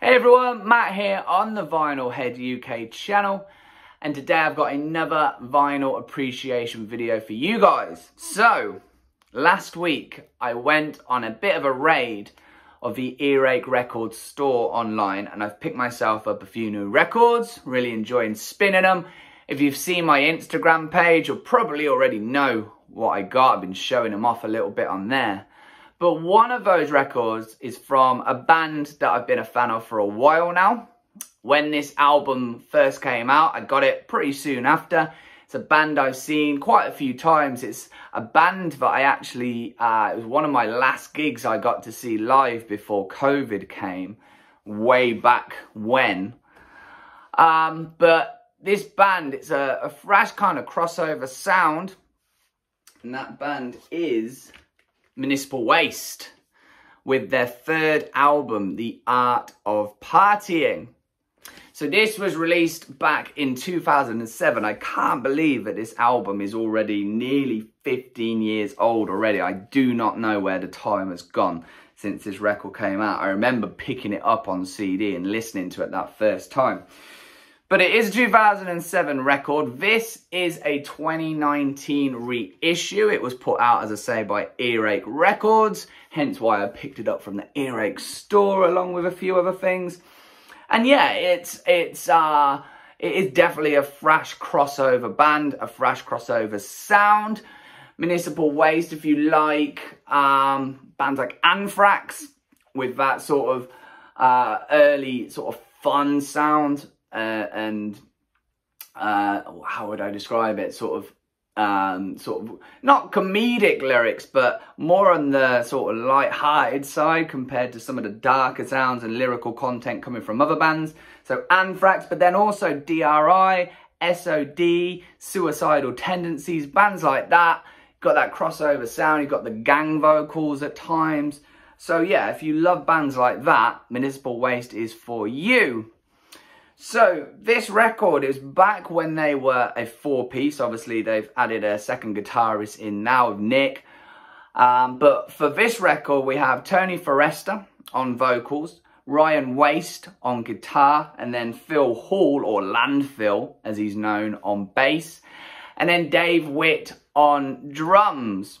Hey everyone, Matt here on the Vinyl Head UK channel and today I've got another vinyl appreciation video for you guys. So, last week I went on a bit of a raid of the Earache Records store online and I've picked myself up a few new records, really enjoying spinning them. If you've seen my Instagram page, you'll probably already know what I got. I've been showing them off a little bit on there. But one of those records is from a band that I've been a fan of for a while now. When this album first came out, I got it pretty soon after. It's a band I've seen quite a few times. It's a band that I actually, uh, it was one of my last gigs I got to see live before COVID came, way back when. Um, but this band, it's a, a fresh kind of crossover sound. And that band is Municipal Waste with their third album, The Art of Partying. So this was released back in 2007. I can't believe that this album is already nearly 15 years old already. I do not know where the time has gone since this record came out. I remember picking it up on CD and listening to it that first time. But it is a 2007 record. This is a 2019 reissue. It was put out, as I say, by Earache Records, hence why I picked it up from the Earache store along with a few other things. And yeah, it's it's uh it is definitely a fresh crossover band, a fresh crossover sound. Municipal Waste, if you like, um, bands like Anthrax with that sort of uh, early sort of fun sound uh, and uh, how would I describe it? Sort of, um, sort of not comedic lyrics, but more on the sort of light-hearted side compared to some of the darker sounds and lyrical content coming from other bands. So Anthrax, but then also DRI, SOD, Suicidal Tendencies, bands like that. Got that crossover sound, you've got the gang vocals at times. So yeah, if you love bands like that, Municipal Waste is for you. So this record is back when they were a four-piece. Obviously, they've added a second guitarist in now Nick. Um, but for this record, we have Tony Foresta on vocals, Ryan Waste on guitar, and then Phil Hall, or Landfill, as he's known, on bass. And then Dave Witte on drums.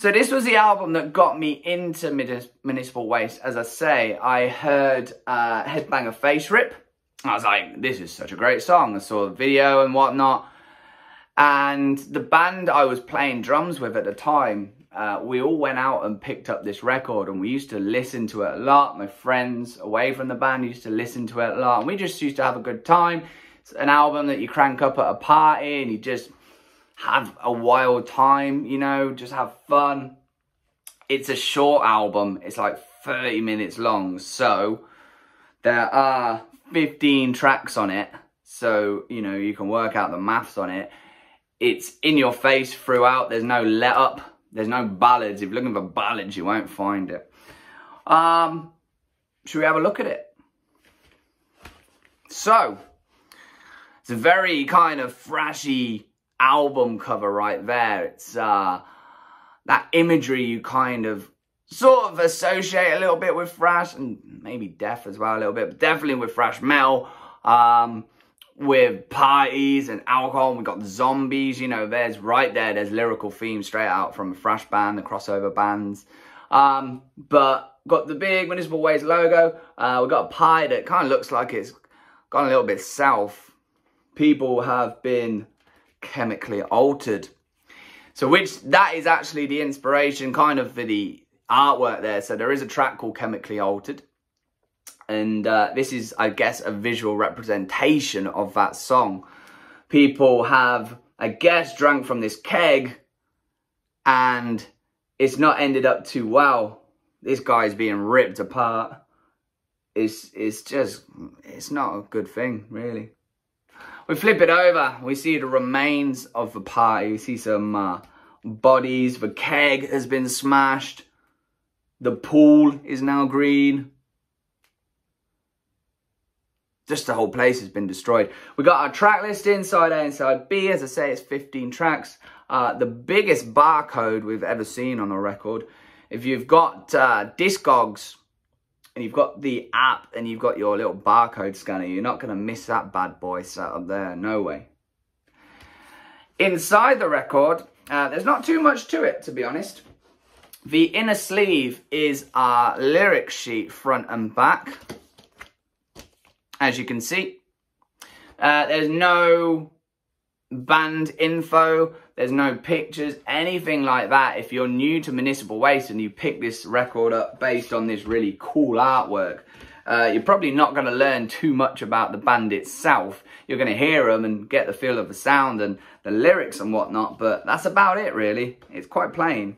So this was the album that got me into Municipal Waste. As I say, I heard uh, Headbanger Face Rip. I was like, this is such a great song. I saw the video and whatnot. And the band I was playing drums with at the time, uh, we all went out and picked up this record and we used to listen to it a lot. My friends away from the band used to listen to it a lot. And we just used to have a good time. It's an album that you crank up at a party and you just have a wild time, you know, just have fun. It's a short album. It's like 30 minutes long. So there are 15 tracks on it. So, you know, you can work out the maths on it. It's in your face throughout. There's no let up. There's no ballads. If you're looking for ballads, you won't find it. Um, should we have a look at it? So, it's a very kind of thrashy album cover right there. It's uh, that imagery you kind of sort of associate a little bit with thrash and maybe death as well a little bit, but definitely with thrash metal. Um, with parties and alcohol, we've got zombies, you know, there's right there, there's lyrical themes straight out from a thrash band, the crossover bands. Um, but got the big Municipal Waste logo. Uh, we've got a pie that kind of looks like it's gone a little bit south. People have been chemically altered. So which, that is actually the inspiration kind of for the artwork there. So there is a track called Chemically Altered. And uh, this is, I guess, a visual representation of that song. People have, I guess, drank from this keg and it's not ended up too well. This guy's being ripped apart. It's, it's just, it's not a good thing, really. We flip it over. We see the remains of the party. We see some uh, bodies. The keg has been smashed. The pool is now green. Just the whole place has been destroyed. We got our track list inside A and side B. As I say, it's 15 tracks. Uh, the biggest barcode we've ever seen on a record. If you've got uh, Discogs and you've got the app and you've got your little barcode scanner, you're not going to miss that bad boy sat up there. No way. Inside the record, uh, there's not too much to it, to be honest. The inner sleeve is our lyric sheet front and back. As you can see, uh, there's no band info, there's no pictures, anything like that. If you're new to Municipal Waste and you pick this record up based on this really cool artwork, uh, you're probably not going to learn too much about the band itself. You're going to hear them and get the feel of the sound and the lyrics and whatnot, but that's about it really. It's quite plain.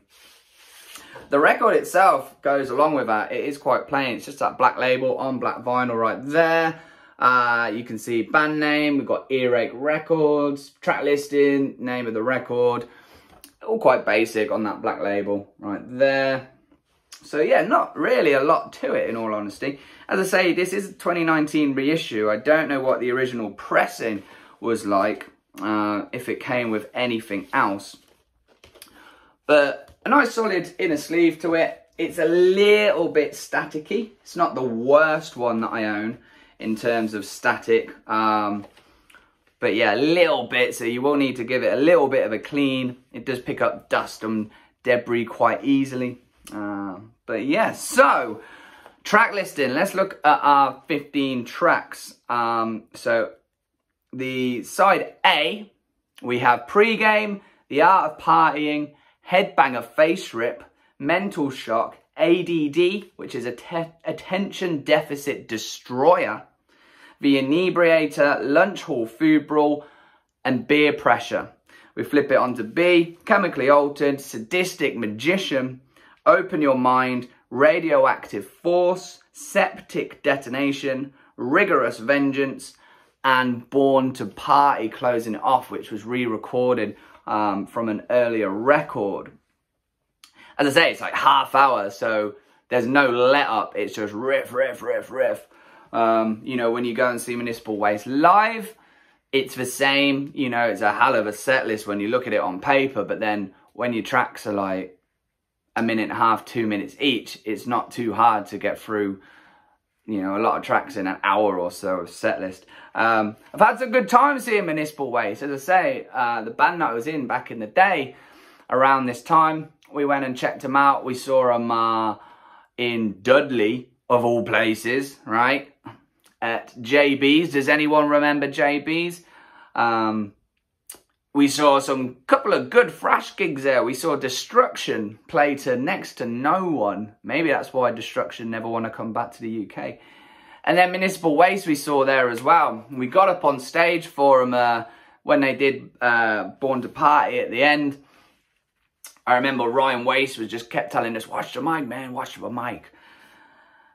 The record itself goes along with that. It is quite plain. It's just that black label on black vinyl right there. Uh, you can see band name, we've got Earache Records, track listing, name of the record. All quite basic on that black label right there. So yeah, not really a lot to it in all honesty. As I say, this is a 2019 reissue. I don't know what the original pressing was like, uh, if it came with anything else. But a nice solid inner sleeve to it. It's a little bit staticky. It's not the worst one that I own in terms of static. Um, but yeah, a little bit, so you will need to give it a little bit of a clean. It does pick up dust and debris quite easily. Uh, but yeah, so track listing. Let's look at our 15 tracks. Um, so the side A, we have pregame, the art of partying, headbanger face rip, mental shock, ADD, which is a attention deficit destroyer, the inebriator, lunch hall food brawl, and beer pressure. We flip it onto B, chemically altered, sadistic magician, open your mind, radioactive force, septic detonation, rigorous vengeance, and born to party closing it off, which was re-recorded um, from an earlier record. As I say, it's like half hour, so there's no let up. It's just riff, riff, riff, riff. Um, you know, when you go and see Municipal Waste live, it's the same. You know, it's a hell of a set list when you look at it on paper, but then when your tracks are like a minute and a half, two minutes each, it's not too hard to get through, you know, a lot of tracks in an hour or so of set list. Um, I've had some good times seeing Municipal Waste. As I say, uh, the band that I was in back in the day, around this time, we went and checked them out. We saw them uh, in Dudley, of all places, right? at JB's. Does anyone remember JB's? Um, we saw some couple of good thrash gigs there. We saw Destruction play to next to no one. Maybe that's why Destruction never want to come back to the UK. And then Municipal Waste we saw there as well. We got up on stage for them uh, when they did uh, Born to Party at the end. I remember Ryan Waste was just kept telling us, watch the mic, man, watch the mic.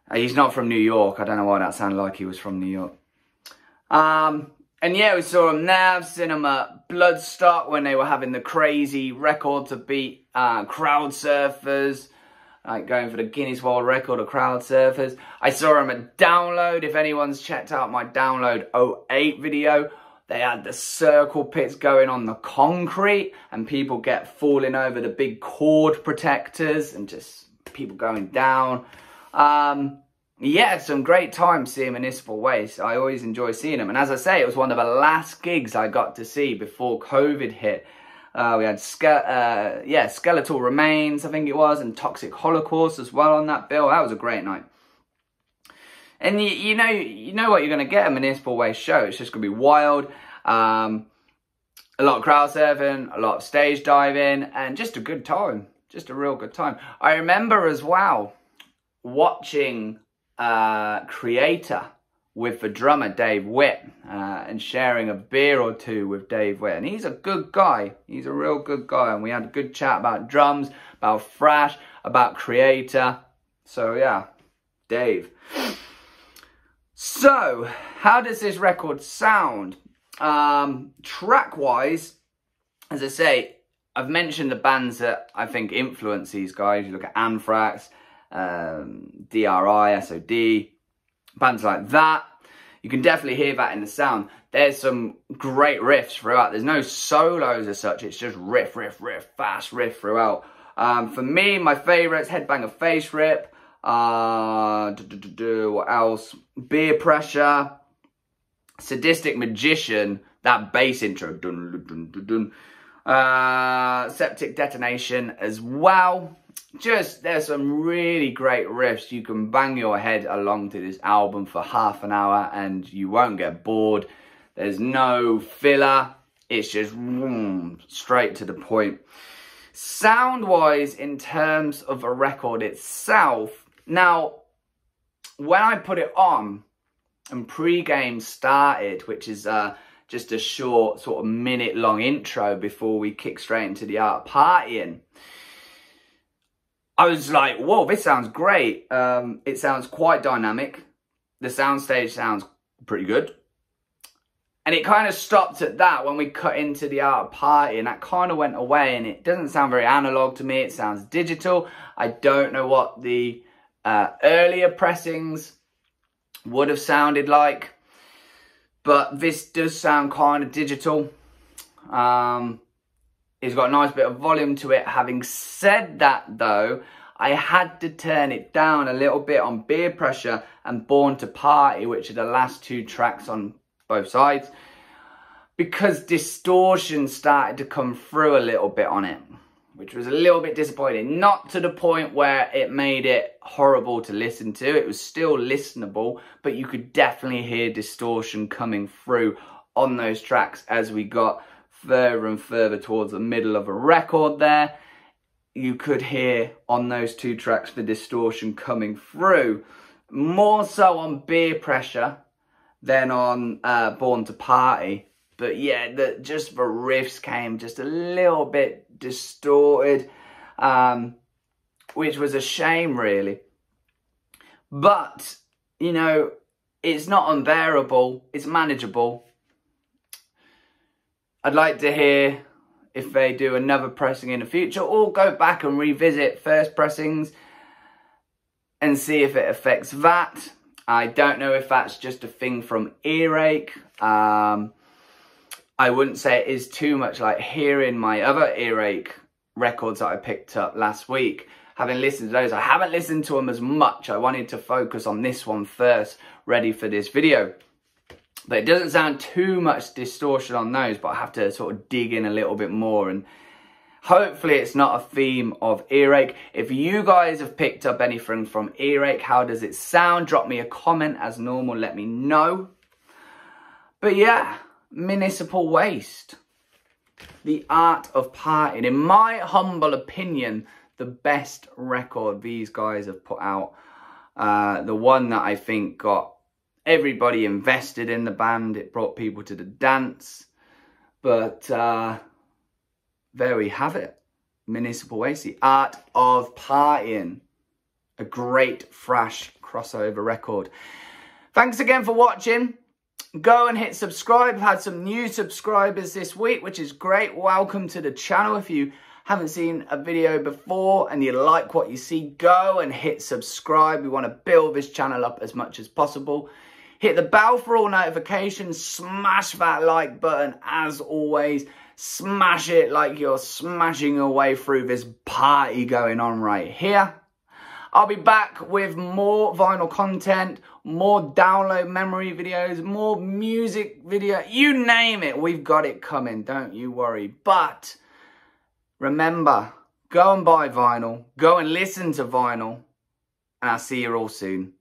Uh, he's not from New York. I don't know why that sounded like he was from New York. Um, and yeah, we saw him now, Cinema Bloodstock when they were having the crazy record to beat uh, crowd surfers, like going for the Guinness World Record of crowd surfers. I saw him at Download. If anyone's checked out my Download 08 video, they had the circle pits going on the concrete and people get falling over the big cord protectors and just people going down. Um, yeah, some great times seeing Municipal Waste. I always enjoy seeing them. And as I say, it was one of the last gigs I got to see before COVID hit. Uh, we had ske uh, yeah, Skeletal Remains, I think it was, and Toxic Holocaust as well on that bill. That was a great night. And you, you know you know what you're going to get a Municipal Waste show. It's just going to be wild. Um, a lot of crowd surfing, a lot of stage diving, and just a good time. Just a real good time. I remember as well watching uh, Kreator with the drummer Dave Witte uh, and sharing a beer or two with Dave Witte. And he's a good guy. He's a real good guy. And we had a good chat about drums, about thrash, about Kreator. So yeah, Dave. So, how does this record sound? Um, track-wise, as I say, I've mentioned the bands that I think influence these guys. You look at Anthrax, um, DRI, SOD, bands like that. You can definitely hear that in the sound. There's some great riffs throughout. There's no solos as such. It's just riff, riff, riff, fast riff throughout. Um, for me, my favourites, Headbanger Face Rip, Uh, what else? Beer Pressure. Sadistic Magician. That bass intro. Dun, dun, dun, dun. Uh, Septic Detonation as well. Just, there's some really great riffs. You can bang your head along to this album for half an hour and you won't get bored. There's no filler. It's just straight to the point. Sound-wise, in terms of a record itself, now, when I put it on and pre-game started, which is uh, just a short sort of minute long intro before we kick straight into the art partying, I was like, whoa, this sounds great. Um, it sounds quite dynamic. The soundstage sounds pretty good. And it kind of stopped at that when we cut into the art party and that kind of went away and it doesn't sound very analog to me. It sounds digital. I don't know what the uh, earlier pressings would have sounded like. But this does sound kind of digital. Um, it's got a nice bit of volume to it. Having said that though, I had to turn it down a little bit on Beer Pressure and Born to Party, which are the last two tracks on both sides, because distortion started to come through a little bit on it, which was a little bit disappointing. Not to the point where it made it horrible to listen to. It was still listenable, but you could definitely hear distortion coming through on those tracks as we got further and further towards the middle of a record there, you could hear on those two tracks the distortion coming through. More so on Beer Pressure than on uh, Born to Party. But yeah, the, just the riffs came just a little bit distorted, um, which was a shame really. But, you know, it's not unbearable, it's manageable. I'd like to hear if they do another pressing in the future or go back and revisit first pressings and see if it affects that. I don't know if that's just a thing from earache. Um, I wouldn't say it is too much like hearing my other earache records that I picked up last week. Having listened to those, I haven't listened to them as much. I wanted to focus on this one first, ready for this video. But it doesn't sound too much distortion on those, but I have to sort of dig in a little bit more and hopefully it's not a theme of earache. If you guys have picked up anything from earache, how does it sound? Drop me a comment as normal, let me know. But yeah, municipal waste. The art of partying. In my humble opinion, the best record these guys have put out. Uh, the one that I think got everybody invested in the band. It brought people to the dance. But uh, there we have it. Municipal Waste, the art of partying. A great thrash crossover record. Thanks again for watching. Go and hit subscribe. I've had some new subscribers this week, which is great. Welcome to the channel. If you haven't seen a video before and you like what you see, go and hit subscribe. We want to build this channel up as much as possible. Hit the bell for all notifications. Smash that like button as always. Smash it like you're smashing your way through this party going on right here. I'll be back with more vinyl content, more download memory videos, more music video, you name it, we've got it coming, don't you worry. But remember, go and buy vinyl, go and listen to vinyl, and I'll see you all soon.